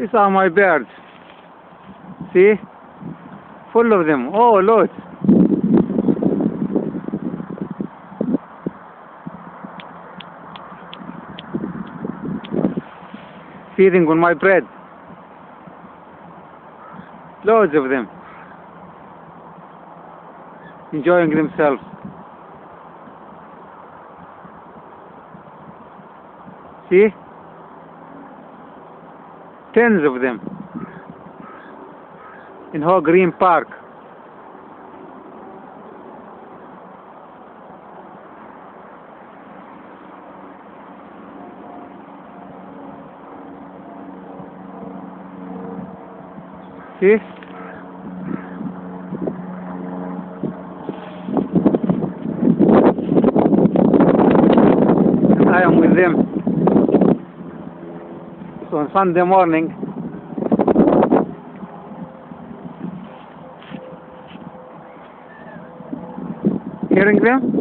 These are my birds. See? Full of them. Oh, loads. Feeding on my bread. Loads of them. Enjoying themselves. See? Tens of them. In Hoe Green Park. See? I am with them on Sunday morning. Hearing them?